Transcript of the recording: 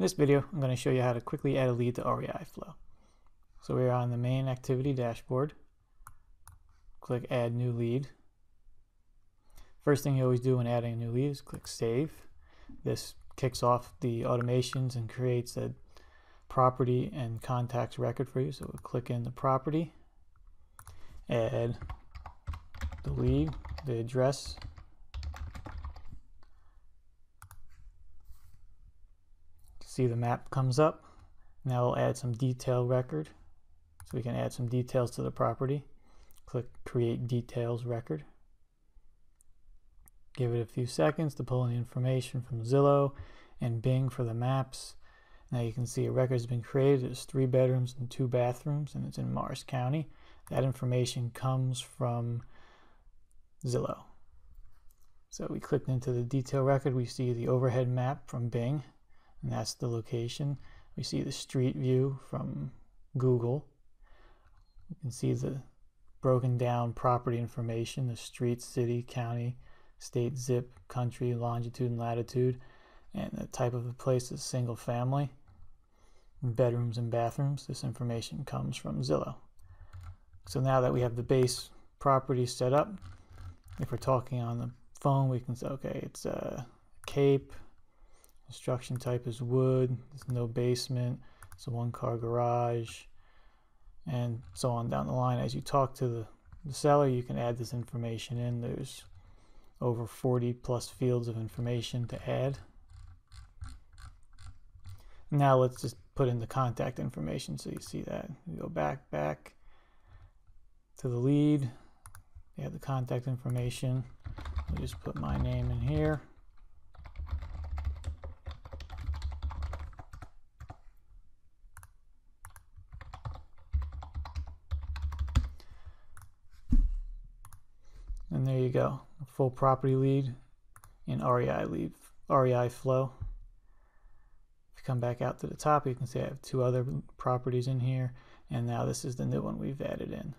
In this video, I'm going to show you how to quickly add a lead to REI Flow. So we're on the main activity dashboard. Click Add New Lead. First thing you always do when adding a new lead is click Save. This kicks off the automations and creates a property and contacts record for you. So we'll click in the property, add the lead, the address, see the map comes up. Now we'll add some detail record. So we can add some details to the property. Click Create Details Record. Give it a few seconds to pull in the information from Zillow and Bing for the maps. Now you can see a record has been created. There's three bedrooms and two bathrooms, and it's in Morris County. That information comes from Zillow. So we clicked into the detail record. We see the overhead map from Bing and that's the location. We see the street view from Google. You can see the broken down property information, the street, city, county, state, zip, country, longitude, and latitude, and the type of the place is single family. Bedrooms and bathrooms, this information comes from Zillow. So now that we have the base property set up, if we're talking on the phone, we can say, okay, it's a cape, Construction type is wood. There's no basement. It's a one-car garage, and so on down the line. As you talk to the, the seller, you can add this information in. There's over 40 plus fields of information to add. Now let's just put in the contact information so you see that. Go back, back to the lead. Add the contact information. We just put my name in here. And there you go, full property lead in REI lead, REI flow. If you come back out to the top, you can see I have two other properties in here, and now this is the new one we've added in.